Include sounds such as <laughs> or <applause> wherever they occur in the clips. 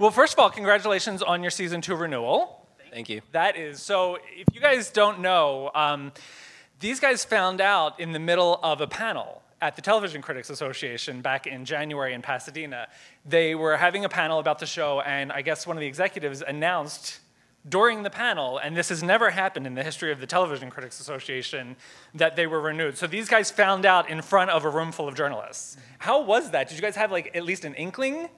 Well, first of all, congratulations on your season two renewal. Thank you. That is so. If you guys don't know, um, these guys found out in the middle of a panel at the Television Critics Association back in January in Pasadena. They were having a panel about the show, and I guess one of the executives announced during the panel, and this has never happened in the history of the Television Critics Association, that they were renewed. So these guys found out in front of a room full of journalists. How was that? Did you guys have like at least an inkling?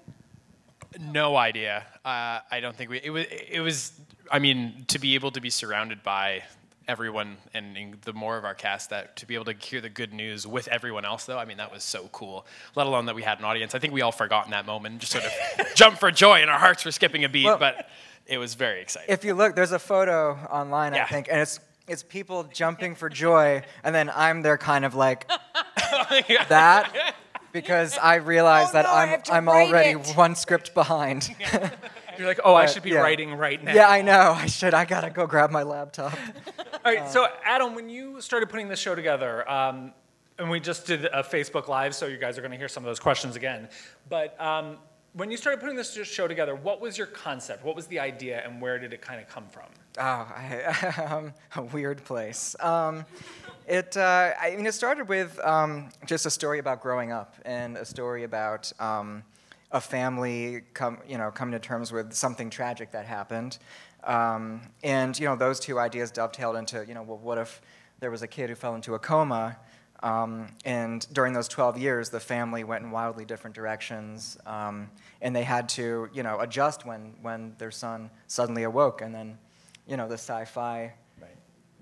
No idea. Uh, I don't think we. It was. It was. I mean, to be able to be surrounded by everyone and, and the more of our cast that to be able to hear the good news with everyone else though i mean that was so cool let alone that we had an audience i think we all forgot in that moment just sort of <laughs> jumped for joy and our hearts were skipping a beat Well- but it was very exciting If you look, there's a photo online, I think, and it's it's people jumping for joy, and then I'm there, kind of like <laughs> that, because I realize Oh, that no, I I'm I'm already it. one script behind. <laughs> You're like, oh, I should be yeah. writing right now. yeah, I know. I should. I gotta go grab my laptop. <laughs> All right, so Adam, when you started putting this show together, um, and we just did a Facebook Live, so you guys are going to hear some of those questions again. But um, when you started putting this show together, what was your concept? What was the idea, and where did it kind of come from? Oh, I, <laughs> um, a weird place. Um, it, uh, I mean, it started with um, just a story about growing up and a story about um, a family, come, you know, coming to terms with something tragic that happened. Um, and you know, those two ideas dovetailed into, you know, well, what if there was a kid who fell into a coma? Um, and during those 12 years, the family went in wildly different directions, and they had to, you know, adjust when, when their son suddenly awoke, and then, you know, the sci-fi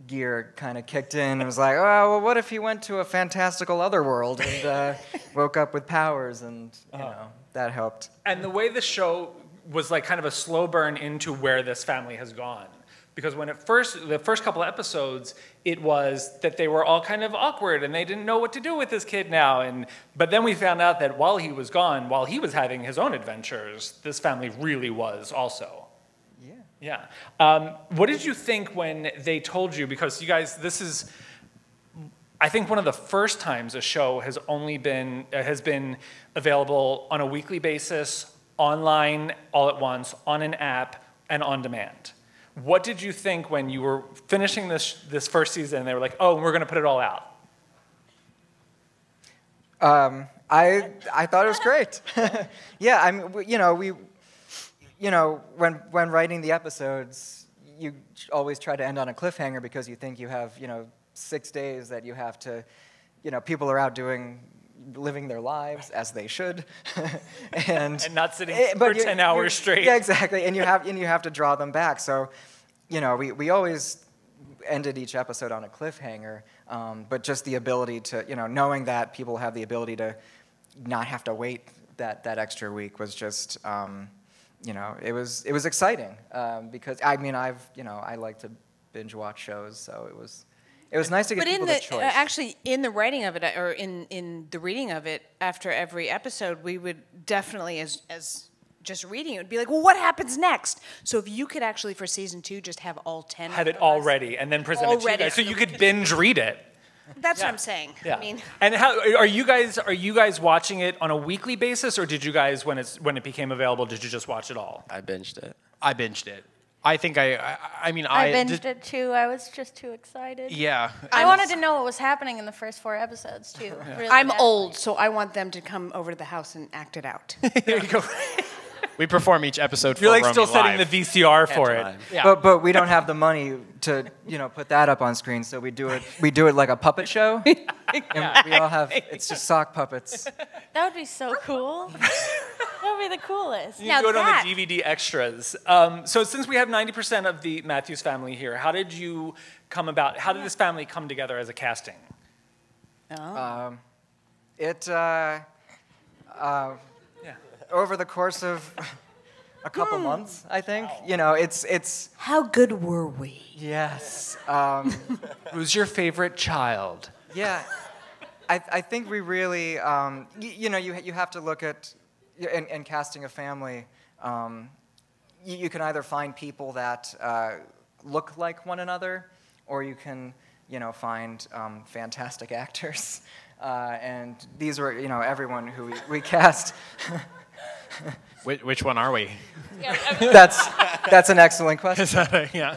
gear kind of kicked in and was like, oh, well, what if he went to a fantastical other world and uh, <laughs> woke up with powers, and you know, that helped. And the way the show was like kind of a slow burn into where this family has gone. Because when it first, the first couple of episodes, it was that they were all kind of awkward and they didn't know what to do with this kid now. And but then we found out that while he was gone, while he was having his own adventures, this family really was also. Yeah. Um, what did you think when they told you? Because you guys, this is, I think one of the first times a show has only been uh, has been available on a weekly basis, online, all at once, on an app, and on demand. What did you think when you were finishing this this first season? and They were like, "Oh, we're going to put it all out." Um, I I thought it was great. <laughs> yeah, I mean, you know, we, you know, when when writing the episodes, you always try to end on a cliffhanger because you think you have, you know, six days that you have to, you know, people are out doing, living their lives as they should, <laughs> and And not sitting eh, for 10 hours straight. Yeah, exactly, and you have and you have to draw them back. So, you know, we we always ended each episode on a cliffhanger, um, but just the ability to, you know, knowing that people have the ability to not have to wait that, that extra week was just, um, you know, it was, it was exciting um, because, I mean, I've, you know, I like to binge watch shows, so it was, it was nice to get But in people the the choice. uh, actually in the writing of it uh, or in in the reading of it after every episode, we would definitely as as just reading it would be like, well, what happens next? So if you could actually for season two just have all ten, Have of it the all ready and then present it to you guys, so you could binge read it. That's Yeah. what I'm saying. Yeah. I mean, and how are you guys? Are you guys watching it on a weekly basis, or did you guys, when it's when it became available, did you just watch it all? I binged it. i binged it i think i i, I mean I, i, binged did- it too. I was just too excited. yeah I wanted to know what was happening in the first four episodes too. Really I'm badly. old, so I want them to come over to the house and act it out. <laughs> There you go. <laughs> we perform each episode You're for like still Romy setting live. the VCR for it. Yeah. But, but we don't have the money to, you know, put that up on screen, so we do it, we do it like a puppet show. <laughs> And we all have, it's just sock puppets. That would be so cool. that would be the coolest. You Now do it that- on the DVD extras. Um, so since we have 90% of the Matthews family here, how did you come about? How did this family come together as a casting? Um, it, uh, uh, Yeah. Over the course of a couple months, I think, you know, it's, it's, How good were we? yes. Um, <laughs> Who's your favorite child? Yeah, I, I think we really, um, y- you know, you, you have to look at, in, in casting a family, um, you, you can either find people that uh, look like one another, or you can, you know, find um, fantastic <laughs> actors. Uh, and these were, you know, everyone who we, we cast. <laughs> <laughs> Which, which one are we? Yeah, That's that's an excellent <laughs> question. yeah.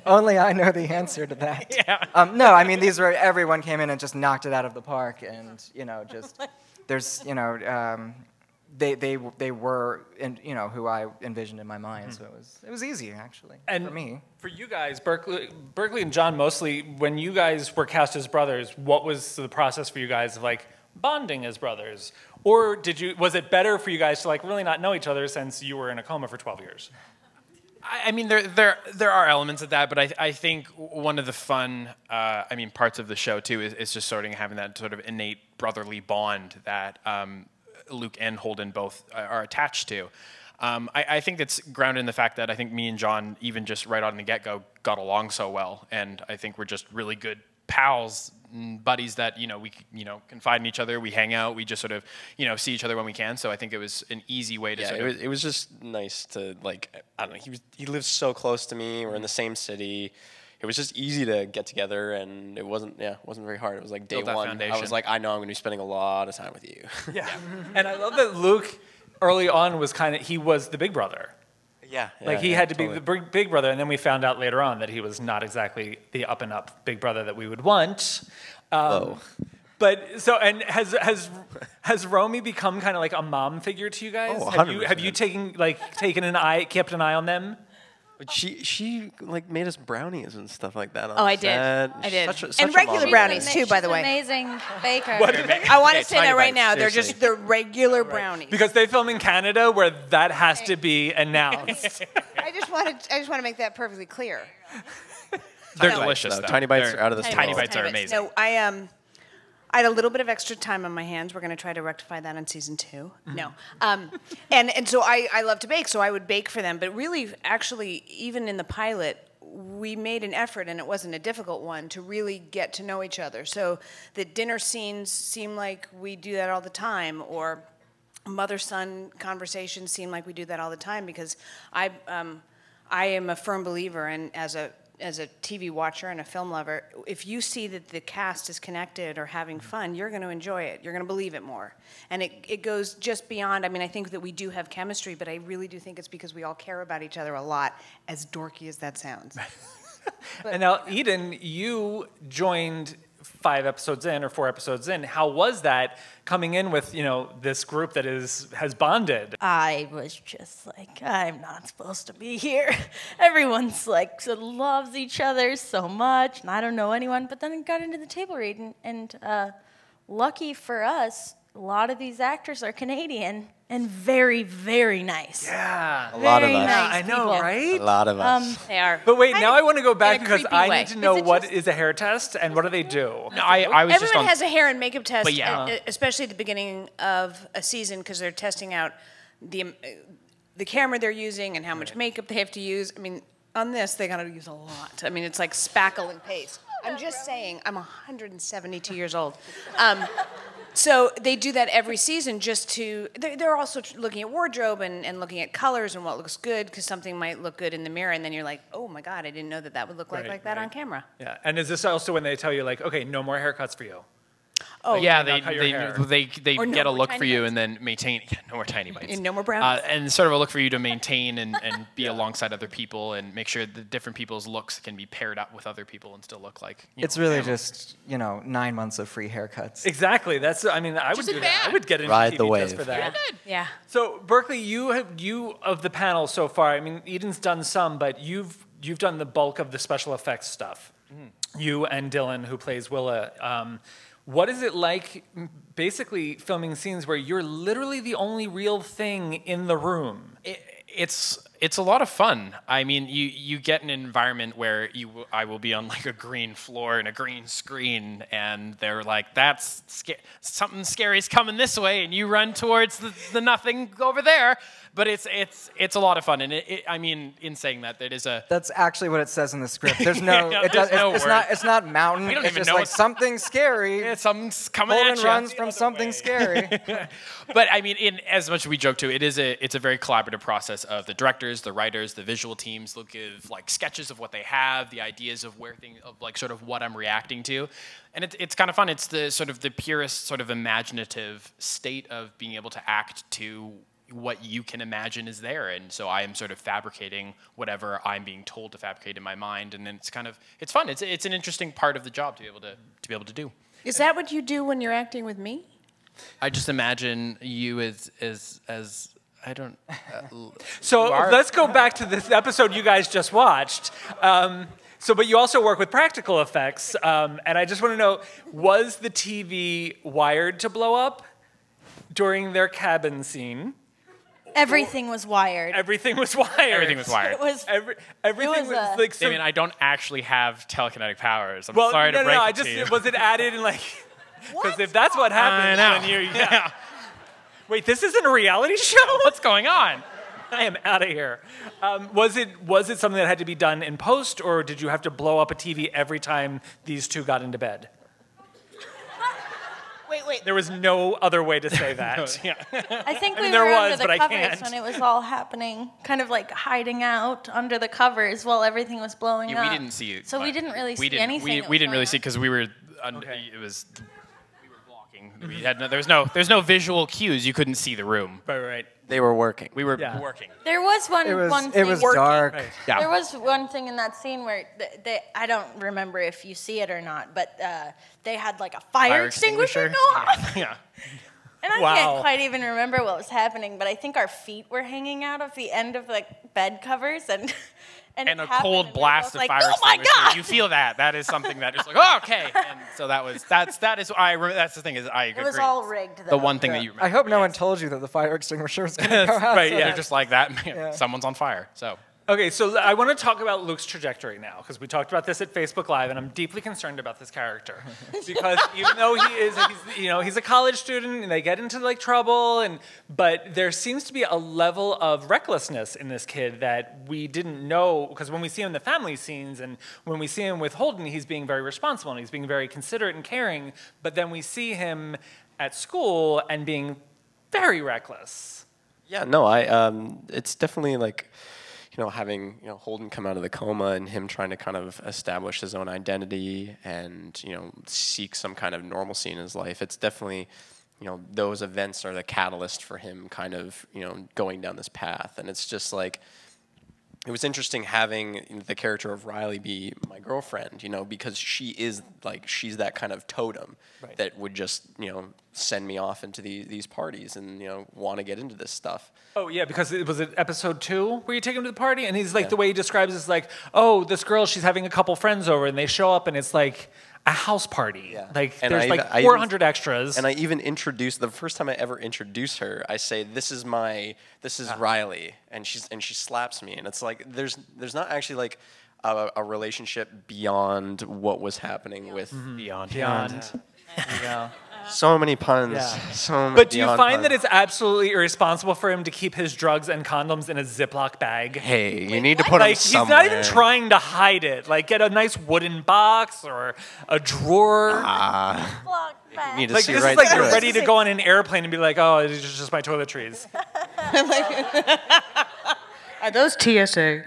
<laughs> Only I know the answer to that. Yeah. Um, no, I mean these were everyone came in and just knocked it out of the park, and you know just there's you know um, they they they were in, you know who I envisioned in my mind, so it was it was easy actually And for me. For you guys, Burkely, Burkely and John mostly, when you guys were cast as brothers, what was the process for you guys of like bonding as brothers? Or did you, was it better for you guys to like really not know each other since you were in a coma for 12 years? I mean, there there there are elements of that, but I I think one of the fun, uh, I mean, parts of the show too is, is just sort of having that sort of innate brotherly bond that um, Luke and Holden both are attached to. Um, I, I think it's grounded in the fact that I think me and John, even just right out on the get go, got along so well, and I think we're just really good pals, and buddies that you know we you know confide in each other. We hang out. We just sort of you know see each other when we can. So I think it was an easy way to Yeah, sort it of was, it was just nice to like I don't know. He was he lives so close to me. We're in the same city. It was just easy to get together, and it wasn't yeah, it wasn't very hard. It was like day Build that one. I was like, I know I'm going to be spending a lot of time with you. Yeah. and I love that Luke early on was kind of, he was the big brother. Yeah, Like yeah, he yeah, had to be the big, big brother, and then we found out later on that he was not exactly the up and up big brother that we would want. Um. But so and has has has Romy become kind of like a mom figure to you guys? Oh, have you have you taken like taken an eye kept an eye on them? But she she like made us brownies and stuff like that. On Oh, I did. set. I did. Such a- And such a regular brownies, she's too, ama- by the she's way. Amazing baker. I want Yeah, to say that right bites, now. They're just they're regular brownies. Because they film in Canada where that has to be announced. <laughs> I just wanted I just want to make that perfectly clear. they're Bites, delicious. though. though. Tiny bites They're- are out of this Tiny world. bites are amazing. No, I um, I had a little bit of extra time on my hands. We're going to try to rectify that in season 2 No, um, and and so I I love to bake, so I would bake for them. But really, actually, even in the pilot. We made an effort, and it wasn't a difficult one, to really get to know each other. So the dinner scenes seem like we do that all the time, or mother son conversations seem like we do that all the time because I um, I am a firm believer and as a as a TV watcher and a film lover, if you see that the cast is connected or having mm-hmm. fun, you're going to enjoy it. You're going to believe it more. And it, it goes just beyond. I mean, I think that we do have chemistry, but I really do think it's because we all care about each other a lot, as dorky as that sounds. <laughs> and now, Eden, you joined five episodes in or four episodes in. How was that coming in with you know this group that is has bonded? I was just like, I'm not supposed to be here. <laughs> Everyone's like, so loves each other so much, and I don't know anyone. But then I got into the table read, and, and uh, lucky for us, a lot of these actors are Canadian and very, very nice. Yeah. A lot of us. nice I know, people. A lot of us. Um, They are. But wait, now of I want to go back because I way. need to know Is what just- is a hair test and what do they do? No, I, I was just Everyone on. has a hair and makeup test, But yeah. especially at the beginning of a season because they're testing out the um, uh, the camera they're using and how much makeup they have to use. I mean, on this they got to use a lot. I mean, it's like spackle and paste. I'm just saying, I'm 172 years old. Um, so they do that every season just to. They're, they're also looking at wardrobe and, and looking at colors and what looks good because something might look good in the mirror and then you're like, oh my god, I didn't know that that would look like Right, like that right. on camera. Yeah. And is this also when they tell you like, okay, no more haircuts for you? Oh yeah, Like, they not cut your they, they they Or no get a look for you bites. and then maintain. Yeah, <laughs> no more tiny bites. And no more brown. Uh, and sort of a look for you to maintain and, and be alongside other people and make sure the different people's looks can be paired up with other people and still look like. you It's know, really family. just you know nine months of free haircuts. Exactly. That's. I mean, I would do isn't that. I would get into Ride TV the just for wave. that. Yeah. So Burkely, you have you of the panel so far. I mean, Eden's done some, but you've you've done the bulk of the special effects stuff. You and Dylan, who plays Willa. Um, what is it like, basically filming scenes where you're literally the only real thing in the room? it, it's it's a lot of fun. I mean, you you get an environment where you I will be on like a green floor and a green screen, and they're like, "That's sca- something scary's coming this way," and you run towards the, the nothing over there. But it's it's it's a lot of fun, and it, it, I mean, in saying that, it is a That's actually what it says in the script. There's no, <laughs> Yeah, it does, there's no it's, it's word. not, it's not mountain. We don't it's even just know like something scary. <laughs> it's something's coming Holden at you. runs from something scary. <laughs> but I mean, in as much as we joke too, it is a it's a very collaborative process of the directors, the writers, the visual teams look give like sketches of what they have, the ideas of where things of like sort of what I'm reacting to, and it's it's kind of fun. It's the sort of the purest sort of imaginative state of being able to act to what you can imagine is there, and so I am sort of fabricating whatever I'm being told to fabricate in my mind, and then it's kind of it's fun. It's it's an interesting part of the job to be able to to be able to do. Is that what you do when you're acting with me? I just imagine you as as as I don't. Uh, <laughs> So are- let's go back to this episode you guys just watched. Um, so, but you also work with practical effects, um, and I just want to know: was the TV wired to blow up during their cabin scene? Everything was wired. Everything was wired. everything was wired. <laughs> It was Every, everything was, was, uh, like so. Damian, I don't actually have telekinetic powers. I'm well, sorry no, to no, break no. I it just to you. was it added in like <laughs> because if that's what happened, I know. you <laughs> yeah. Yeah. Wait, this isn't a reality show. What's going on? I am out of here. Um, was it was it something that had to be done in post, or did you have to blow up a TV every time these two got into bed? Wait, wait. There was no other way to say <laughs> that. Yeah. I think I we mean, there were was, under but the I covers can't. when it was all happening, kind of like hiding out under the covers while everything was blowing Yeah, up. we didn't see it. So we didn't really we see didn't, anything. We, that we didn't really going see because we were. Un- Okay. It was. We were blocking. We had no, there was no there's no visual cues. You couldn't see the room. Right, right. They were working. We were Yeah. working. There was one. It was one it thing. was dark. Right. Yeah. There was one thing in that scene where th- they, I don't remember if you see it or not, but uh, they had like a fire, extinguisher, go off. Yeah. <laughs> And I Wow. can't quite even remember what was happening, but I think our feet were hanging out of the end of like bed covers and <laughs> and, And a happened, cold and blast of like, fire Oh my god! You feel that. That is something that is like, oh, okay. <laughs> And so that was that's that is I re- that's the thing is I it agree. was all rigged. Though. the one thing that you remember. I hope no one told you that the fire extinguisher was going <laughs> to go out. right, so- yeah. They're just like that. Someone's on fire. So Okay, so I want to talk about Luke's trajectory now because we talked about this at Facebook Live, and I'm deeply concerned about this character <laughs> because even though he is, he's, you know, he's a college student, and they get into like trouble, and but there seems to be a level of recklessness in this kid that we didn't know because when we see him in the family scenes and when we see him with Holden, he's being very responsible and he's being very considerate and caring, but then we see him at school and being very reckless. Yeah, no, I um, it's definitely like, you know, having you know Holden come out of the coma and him trying to kind of establish his own identity and you know seek some kind of normalcy in his life. It's definitely, you know, those events are the catalyst for him kind of you know going down this path, and it's just like. It was interesting having the character of Riley be my girlfriend, you know, because she is like she's that kind of totem Right. that would just, you know, send me off into these these parties and you know want to get into this stuff. Oh yeah, because it was it episode two where you take him to the party, and he's like the way he describes is like, oh, this girl, she's having a couple friends over, and they show up, and it's like a house party. Yeah. Like And there's I like even- I even- 400 extras. And I even introduced the first time I ever introduce her, I say, "This is my, this is ah. Riley," and she's and she slaps me, and it's like there's there's not actually like a, a relationship beyond what was happening with mm-hmm. beyond. Beyond. Yeah. So many puns, Yeah. so many. But do you beyond find that it's absolutely irresponsible for him to keep his drugs and condoms in a Ziploc bag? Hey, you need to put Like them he's not even trying to hide it. Like get a nice wooden box or a drawer. Ah. Block back. you need to like, see this right is like you're ready to go on an airplane and be like, oh, it's just my toiletries. <laughs> Are those TSA?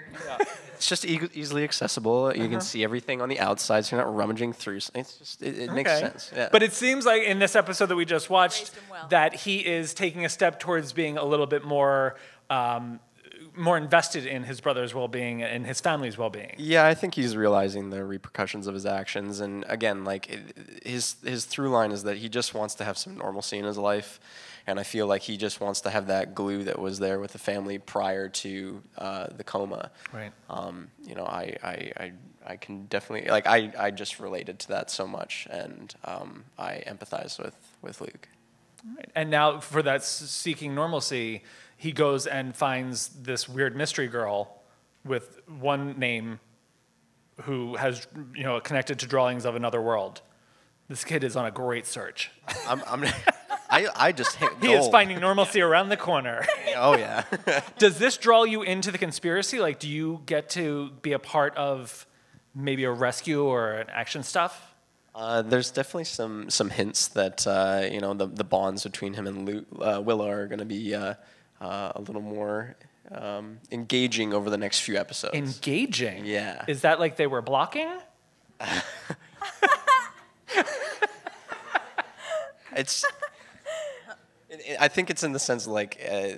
It's just e- easily accessible. You Uh-huh. can see everything on the outside, so you're not rummaging through. It's just it, it makes sense. Yeah. But it seems like in this episode that we just watched well. that he is taking a step towards being a little bit more um, more invested in his brother's well-being and his family's well-being. Yeah, I think he's realizing the repercussions of his actions, and again, like his his through line is that he just wants to have some normalcy in his life, and I feel like he just wants to have that glue that was there with the family prior to uh, the coma. Right. Um, you know, I, I, I, I can definitely like I, I just related to that so much, and um, I empathize with with Luke. Right. And now for that seeking normalcy, he goes and finds this weird mystery girl with one name who has you know connected to drawings of another world. This kid is on a great search. I'm, I'm <laughs> I, I just hit He is finding normalcy around the corner. <laughs> Oh yeah. <laughs> Does this draw you into the conspiracy? Like, do you get to be a part of maybe a rescue or an action stuff? Uh, there's definitely some some hints that uh, you know the the bonds between him and Luke, uh, Willa are going to be uh, uh, a little more um, engaging over the next few episodes. Engaging. Yeah. Is that like they were blocking? <laughs> it's. It, it- I think it's in the sense of like. Uh,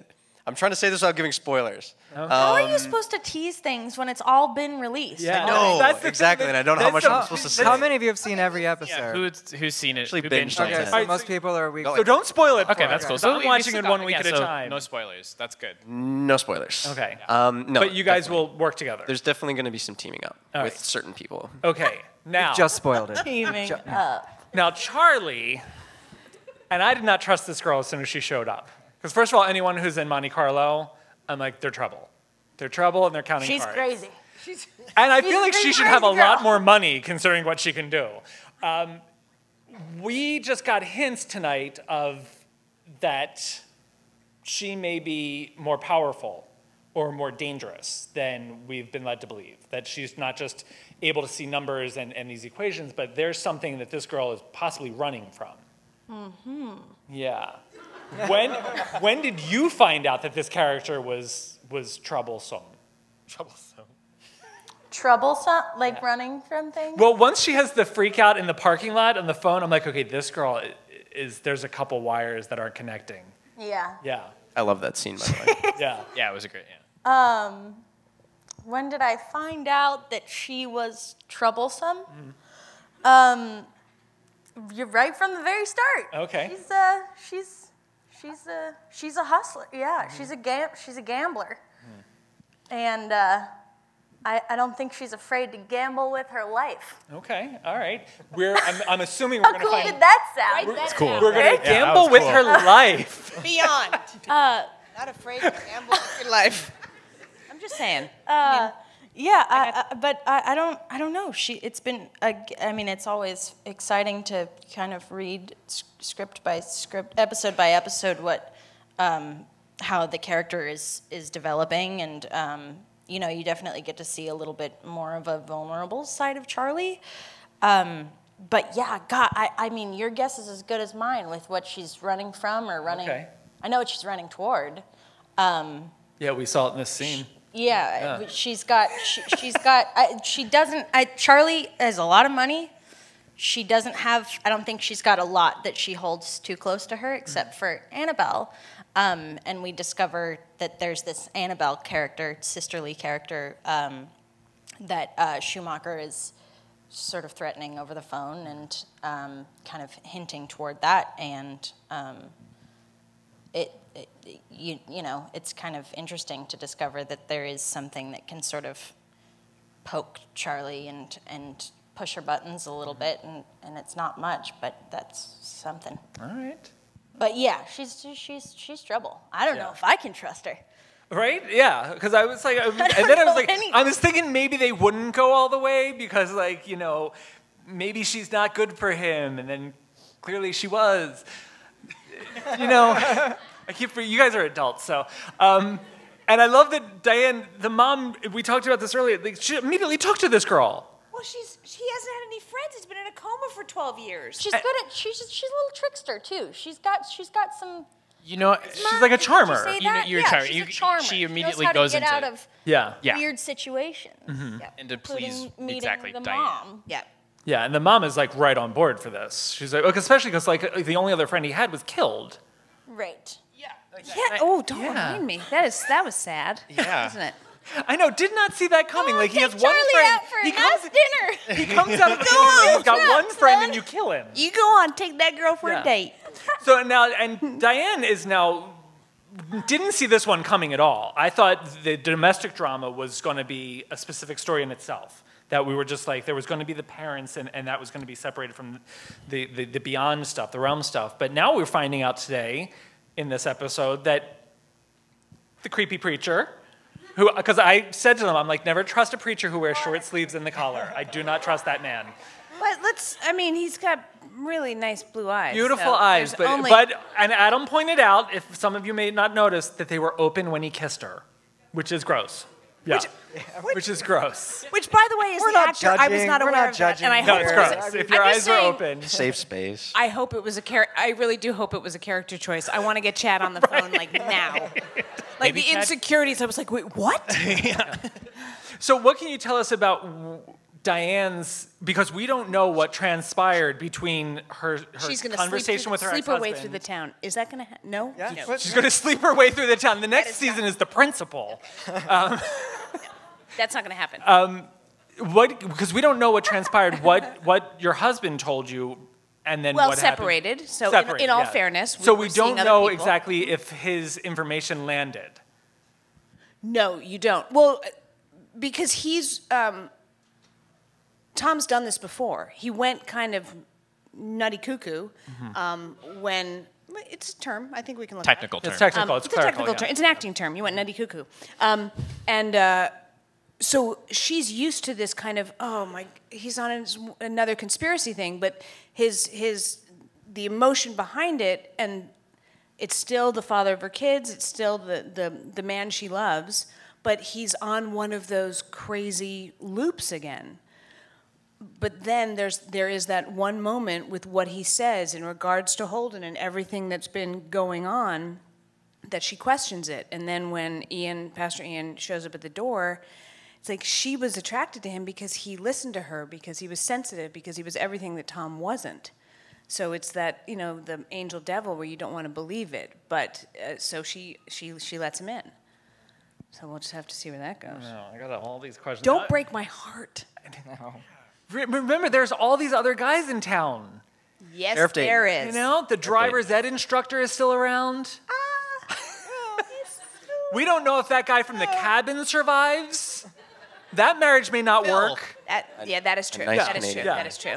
I'm trying to say this without giving spoilers. How are Um, you supposed to tease things when it's all been released? Yeah. No, That's exactly, that- and I don't know how that's much the- I'm supposed to say. How many of you have seen every episode? Yeah, who's, who's seen it? Actually Who binged binged it. it? okay, so Alright, most so- people are week. So don't spoil it. Okay, that's cool. So I'm we- we watching still it one week yeah, at a so time. No spoilers. That's good. No spoilers. Okay. Um, no. but you guys definitely. will work together. There's definitely going to be some teaming up All with right. certain people. okay. <laughs> Now, Just spoiled it. Teaming up. now Charlie, and I did not trust this girl as soon as she showed up. Because first of all, anyone who's in Monte Carlo, I'm like, they're trouble. They're trouble, and they're counting She's cards. crazy. And I She's feel like she should have a crazy lot more money considering what she can do. Um, we just got hints tonight of that she may be more powerful or more dangerous than we've been led to believe. That she's not just able to see numbers and, and these equations, but there's something that this girl is possibly running from. Mm-hmm. Yeah. When, when did you find out that this character was, was troublesome? Troublesome. Troublesome, like running from things. Well, once she has the freak out in the parking lot on the phone, I'm like, okay, this girl is, there's a couple wires that aren't connecting. yeah. Yeah, I love that scene, by the way. <laughs> yeah. Yeah, it was a great. Yeah. Um, when did I find out that she was troublesome? Hmm. Um, you're right from the very start. Okay. She's a she's she's a she's a hustler. Yeah, she's a gam she's a gambler, and uh, I I don't think she's afraid to gamble with her life. Okay, all right. We're, I'm, I'm assuming we're How going to cool find. did that sound? Write that cool. We're going to Yeah, that gamble was with cool. her <laughs> life. Beyond. <laughs> Uh, Not afraid to gamble with your life. I'm just saying. Uh, yeah, I, I, but I, I don't. I don't know. She. It's been. A, I mean, it's always exciting to kind of read script by script, episode by episode, what, um, how the character is is developing, and um, you know, you definitely get to see a little bit more of a vulnerable side of Charlie. Um, but yeah, God, I, I mean, your guess is as good as mine with what she's running from or running. Okay. I know what she's running toward. Um, Yeah, we saw it in this scene. Yeah, she's got she, she's got I, she doesn't I, Charlie has a lot of money. She doesn't have I don't think she's got a lot that she holds too close to her except for Annabelle. Um, and we discover that there's this Annabelle character, sisterly character, um, that uh, Schumacher is sort of threatening over the phone and um, kind of hinting toward that. And um, it you, you know it's kind of interesting to discover that there is something that can sort of poke Charlie and and push her buttons a little bit and, and it's not much but that's something All right. but yeah she's she's she's trouble I don't know if I can trust her Right? Yeah, because I was like, I <laughs> was- don't and then I was like, any- I was thinking maybe they wouldn't go all the way because, like, you know, maybe she's not good for him, and then clearly she was. You know, <laughs> I keep you guys are adults, so. Um, and I love that Diane, the mom, we talked about this earlier. Like, she immediately talked to this girl. Well, she's she hasn't had any friends. He's been in a coma for 12 years. she's good at she's she's a little trickster too she's got she's got some You know, She's like a Did you charmer. say You, know, you're a yeah, charmer. she's You- a charmer. she knows immediately how to goes get into- out of Yeah. Yeah. weird situations and to please including meeting exactly the Diane. mom yeah. Yeah, and the mom is like right on board for this. She's like, especially because like the only other friend he had was killed. right Yeah. Yeah. Oh, don't Yeah. remind me. That is that was sad. Yeah. Isn't it? I know, did not see that coming. like he has Take one friend. out for he comes, dinner <laughs> he comes out of <laughs> the coma. He's got one friend, man. and you kill him. You go on, take that girl for Yeah. a date. <laughs> So now, and Diane is now didn't see this one coming at all. I thought the domestic drama was going to be a specific story in itself. That we were just like there was going to be the parents, and, and that was going to be separated from the, the the beyond stuff, the realm stuff. But now we're finding out today in this episode that the creepy preacher who because i said to them i'm like never trust a preacher who wears short sleeves in the collar i do not trust that man But let's. I mean, he's got really nice blue eyes. beautiful so eyes but only- but and adam pointed out if some of you may not notice that they were open when he kissed her which is gross yeah <laughs> which, is gross Which, by the way, is We're the not actor. I was not we're aware not of that, and I no hope it's it was a- gross if your I'm eyes just are saying- open Safe space. I hope it was a character. I really do hope it was a character choice. I want to get Chad on the <laughs> phone like now. <laughs> Like Maybe the Chad- insecurities. I was like, wait, what? so what can you tell us about Diane's because we don't know what transpired between her, her She's going to conversation sleep, with her sleep her way through the town. Is that going to happen? No? Yeah, No. She's going to sleep her way through the town. The next is season not- is the principal. Um, That's not going to happen. Uh, What? Because we don't know what transpired. What <laughs> what your husband told you, and then well, what happened. separated. So, in- Separated, in, all yeah. fairness, we so we don't other know people. exactly if his information landed. No, you don't. Well, because he's um, Tom's done this before. He went kind of nutty cuckoo Mm-hmm. um, when it's a term. I think we can look Technical It term. It's technical. Um, it's it's a technical yeah. term. It's an acting term. You went nutty cuckoo, um, and uh, so she's used to this kind of oh my, he's on his, another conspiracy thing, but his his the emotion behind it and it's still the father of her kids it's still the, the, the man she loves but he's on one of those crazy loops again. But then there's there is that one moment with what he says in regards to holden and everything that's been going on that she questions it. And then when ian pastor ian shows up at the door it's like she was attracted to him because he listened to her because he was sensitive because he was everything that tom wasn't so it's that you know the angel devil where you don't want to believe it, but uh, so she she she lets him in. So we'll just have to see where that goes. No, I got all these questions. Don't break my heart. <laughs> re- Remember, there's all these other guys in town. Yes, Sheriff Dayton. there is. You know, the driver's ed instructor is still around. Ah. <laughs> We don't know if that guy from the cabin survives. That marriage may not work. That, yeah, that is true. nice that is true. Yeah. That is true.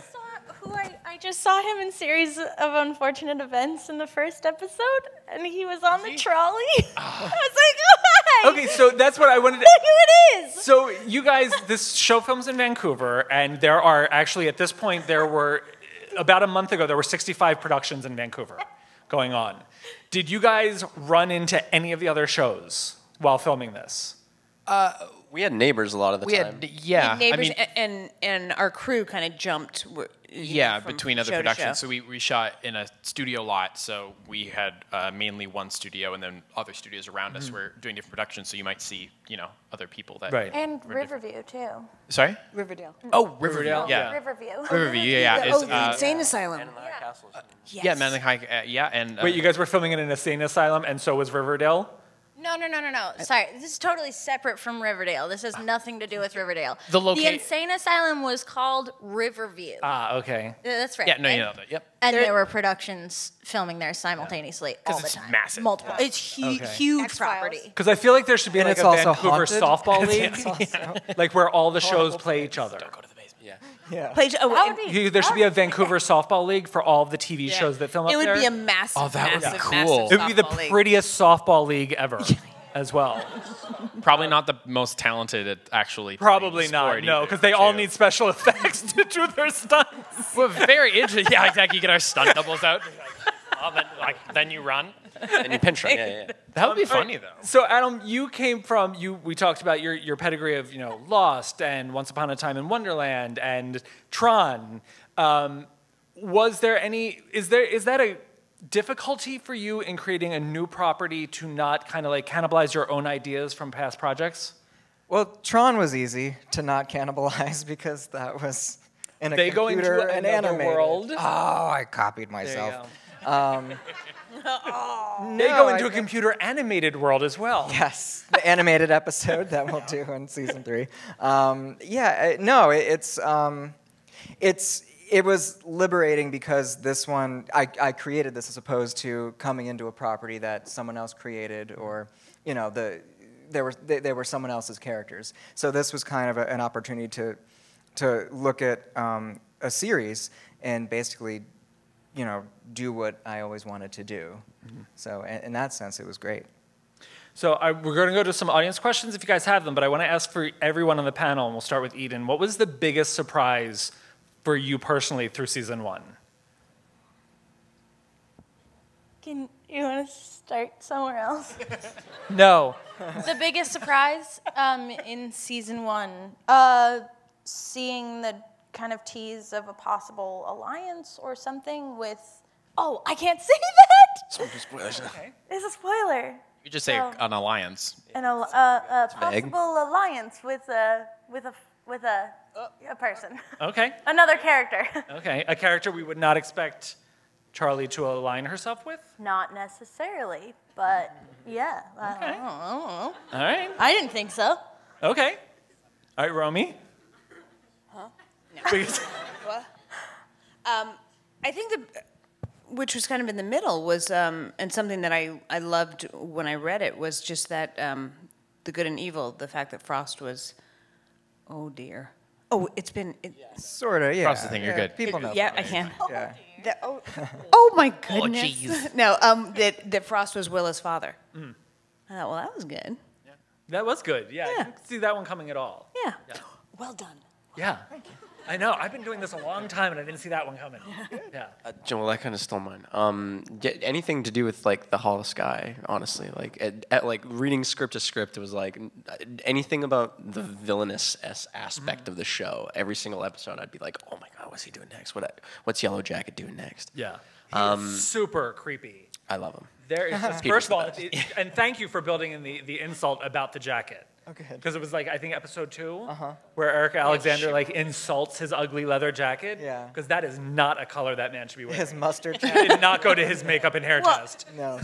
who I, I just saw him in series of unfortunate events in the first episode, and he was on the trolley. <laughs> Ah. I was like, hi! Okay, so that's what I wanted to. Look <laughs> who it is! So you guys, this show films in Vancouver, and there are actually at this point there were about a month ago there were 65 productions in Vancouver going on. Did you guys run into any of the other shows while filming this? We had neighbors a lot of the We time. had yeah. Neighbors I mean, and and our crew kind of jumped. w- you know, yeah, between other productions. So we, we shot in a studio lot. So we had uh, mainly one studio, and then other studios around us were doing different productions. So you might see, you know, other people that. Right. And were different. Riverview, too. Sorry. Riverdale. Oh, Riverdale, Yeah. Riverview. <laughs> Riverview. Yeah, yeah. oh, is, the uh, insane asylum. yeah, Yes. Manly High. Uh, yeah, and uh, Wait, you guys were filming in an insane asylum, and so was Riverdale. No, no, no, no, no. Sorry, this is totally separate from Riverdale. This has nothing to do with Riverdale. The loca- The insane asylum was called Riverview. Ah, okay. Yeah, That's right. Yeah, no, and, you know that. Yep. And there, were productions filming there simultaneously all the it's time. massive. Multiple. It's hu- Okay. huge X-Files. property. Because I feel like there should be And like it's a also Vancouver haunted. softball league, It's <laughs> also- like where all the shows play each other. Go to the basement. Yeah. yeah. Play- oh, That and would be- You- there should be a Vancouver softball league for all of the TV Yeah. shows that film up there. It would be a massive, Oh, that would be cool. it would be the softball league. prettiest softball league ever, <laughs> as well. Probably not the most talented at actually. Probably not, sport no, because they all need special <laughs> effects to do their stunts. We're very interesting. Yeah, exactly. You get our stunt doubles out. <laughs> Oh, then, like, then you run. And you pinch them. Yeah, yeah. That would be funny though. So, Adam, you came from you. We talked about your your pedigree of you know Lost and Once Upon a Time in Wonderland and Tron. Um, was there any? Is there is that a difficulty for you in creating a new property to not kind of like cannibalize your own ideas from past projects? Well, Tron was easy to not cannibalize <laughs> because that was in a They go into computer and another animated. world. Oh, I copied There you myself. go. No, They go I into a think- computer animated world as well. Yes, the animated episode that we'll do in season three. Um, yeah, uh, no, it, it's um, it's it was liberating because this one I, I created this as opposed to coming into a property that someone else created or you know the there were they, they were someone else's characters. So this was kind of a, an opportunity to to look at um, a series and basically you know do what I always wanted to do. So in, in that sense, it was great. So I, we're going to go to some audience questions if you guys have them, but I want to ask for everyone on the panel, and we'll start with Eden. What was the biggest surprise for you personally through season one? Can you want to start somewhere else? <laughs> No. the biggest surprise um, in season one, uh, seeing the kind of tease of a possible alliance or something with. Oh, I can't <laughs> say that. <laughs> It's a spoiler. You just say So- an alliance. An al- uh, a possible alliance with a with a with a a person, <laughs> Okay. another character. Okay. A character we would not expect Charlie to align herself with. Not necessarily, but yeah. Okay. don't I don't know. All right. I didn't think so. Okay. All right, Romy. Huh? <laughs> Because, <laughs> Um, I think the, which was kind of in the middle, was um, and something that I I loved when I read it was just that um, the good and evil, the fact that Frost was, oh dear, oh it's been it, Sort of, yeah. Cross the thing, you're yeah, good. People know. yeah I can. Yeah. That- oh, <laughs> oh my goodness. jeez. no, um, that that Frost was Willa's father. I thought, well, that was good. that was good. Yeah, I Yeah. didn't see that one coming at all. Yeah. <gasps> Well done. Yeah. I know. I've been doing this a long time and I didn't see that one coming. Yeah. Uh, Joel, that kind of stole mine. Um, get anything to do with like the Hollow Sky, honestly. Like, at, at, like reading script to script, it was like anything about the villainous s aspect of the show. Every single episode, I'd be like, oh my god, what's he doing next? What what's Yellow Jacket doing next? Yeah. He's super creepy. I love him. There is <laughs> just, first of all, it, and thank you for building in the, the insult about the jacket. Oh, okay. Because it was like I think episode 2 uh-huh. where Eric oh, Alexander like insults his ugly leather jacket. Yeah. Because that is not a color that man should be wearing. His mustard <laughs> He jacket. did not go to his makeup and hair Well- test. <laughs> No.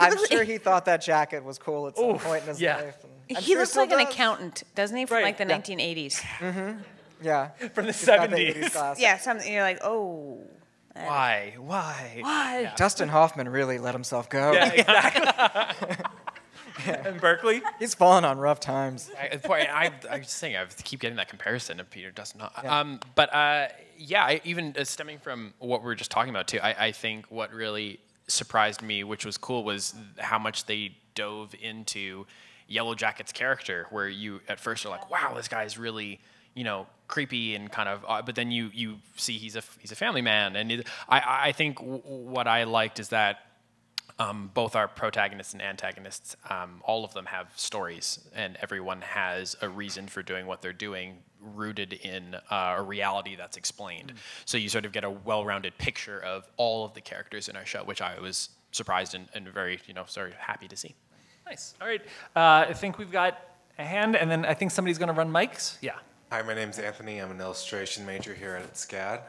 I'm sure he thought that jacket was cool at some Oof, point in his yeah. life. and he sure looks still like an accountant, doesn't he? From Right, like the yeah. 1980s. Mm-hmm. Yeah. From the He's got the 70s. 80s. Yeah, something you're like, oh. Why? Why? Why? Dustin Hoffman really let himself go. Yeah, <laughs> exactly. <laughs> and Burkely? He's fallen on rough times. I, the point- I, I was saying I keep getting that comparison of Peter Dustin. Hoff- Um, but uh, yeah, I, even uh, stemming from what we were just talking about too, I, I think what really surprised me, which was cool, was how much they dove into Yellow Jacket's character, where you at first are like, wow, this guy's really you know creepy and kind of uh, but then you you see he's a he's a family man and it, I I think w- what I liked is that um, both our protagonists and antagonists, um, all of them have stories, and everyone has a reason for doing what they're doing, rooted in uh, a reality that's explained. So you sort of get a well-rounded picture of all of the characters in our show, which I was surprised and, and very, you know, sorry, happy to see. Nice. All right. Uh, I think we've got a hand, and then I think somebody's going to run mics. Yeah. Hi, my name's Anthony. I'm an illustration major here at SCAD.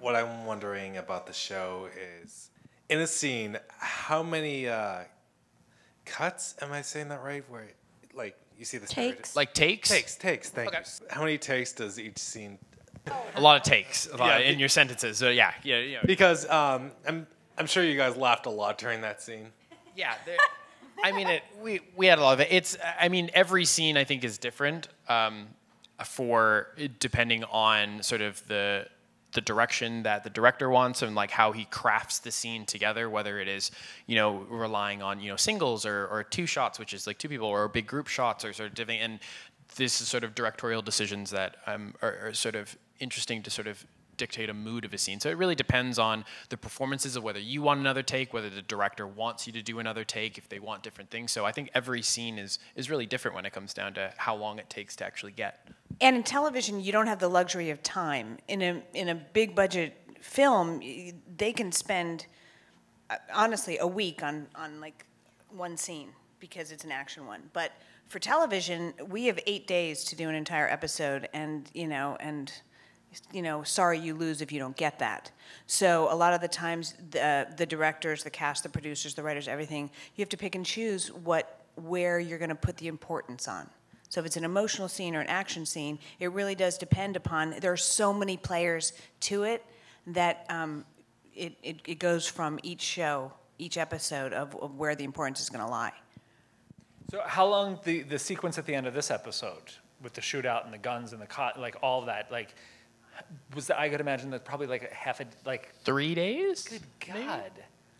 What I'm wondering about the show is, in a scene, how many uh, cuts? Am I saying that right? Where, like, you see the Takes. Like takes, takes, takes. Thank Okay. you. How many takes does each scene? a lot of takes a lot Yeah, in your sentences. So yeah, yeah, yeah. Because um, I'm, I'm sure you guys laughed a lot during that scene. Yeah, I mean, it, we we had a lot of it. It's, I mean, every scene I think is different um, for depending on sort of the the direction that the director wants and like how he crafts the scene together. Whether it is you know relying on you know singles or or two shots, which is like two people, or big group shots, or sort of different. And this is sort of directorial decisions that um, are, are sort of interesting to sort of dictate a mood of a scene. So it really depends on the performances of whether you want another take, whether the director wants you to do another take, if they want different things. So I think every scene is is really different when it comes down to how long it takes to actually get. And in television, you don't have the luxury of time. In a in a big budget film, they can spend uh, honestly a week on on like one scene because it's an action one. But for television, we have eight days to do an entire episode, and you know, and you know, sorry you lose if you don't get that. So a lot of the times, the the directors, the cast, the producers, the writers, everything, you have to pick and choose what where you're going to put the importance on. So if it's an emotional scene or an action scene, it really does depend upon. There are so many players to it that um, it, it it goes from each show, each episode of, of where the importance is going to lie. So how long the the sequence at the end of this episode with the shootout and the guns and the cot, like all that, like was that, I could imagine that probably like a half a like Three days, good God.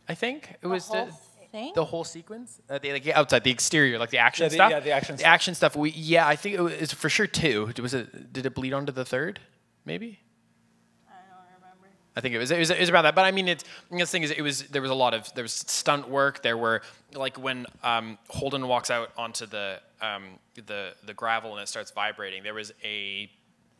I think it was whole the, thing? the whole sequence. Uh, the, like outside the exterior, like the action Yeah, the- stuff. yeah, the action The stuff. action stuff. We yeah, I think it was for sure two. Was it? Did it bleed onto the third? Maybe. I think it was, it was it was about that, but I mean, it's the thing is, it was there was a lot of there was stunt work. There were like when um, Holden walks out onto the um, the the gravel and it starts vibrating. There was a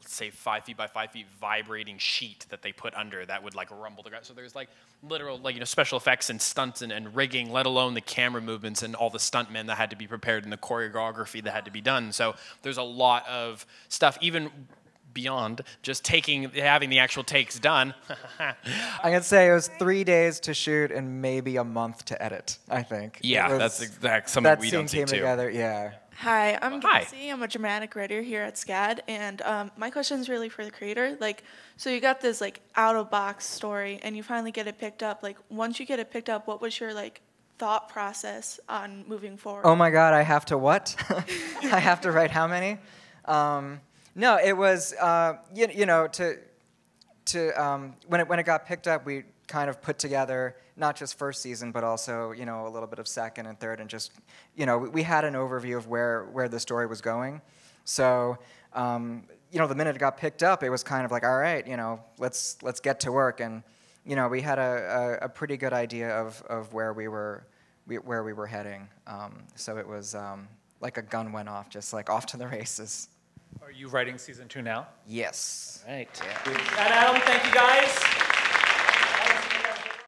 say five feet by five feet vibrating sheet that they put under that would like rumble the ground. So there's like literal like you know special effects and stunts and, and rigging, let alone the camera movements and all the stuntmen that had to be prepared and the choreography that had to be done. So there's a lot of stuff even beyond just taking having the actual takes done. <laughs> I'm gonna say it was three days to shoot and maybe a month to edit. I think. Yeah, was- that's exact something that we scene don't see came too. together. Yeah. Hi, I'm Hi. Casey. I'm a dramatic writer here at SCAD, and um, my question is really for the creator. Like, so you got this like out of box story, and you finally get it picked up. Like, once you get it picked up, what was your like thought process on moving forward? Oh my God, I have to what? <laughs> I have to write how many? Um, no, it was uh, you, you know to to um, when it when it got picked up, we kind of put together not just first season, but also you know a little bit of second and third, and just you know we, had an overview of where where the story was going. So um, you know the minute it got picked up, it was kind of like all right, you know let's let's get to work, and you know we had a, a, a pretty good idea of, of where we were we, where we were heading. Um, so it was um, like a gun went off, just like off to the races. Are you writing season two now? Yes. Right. And Adam, thank you guys.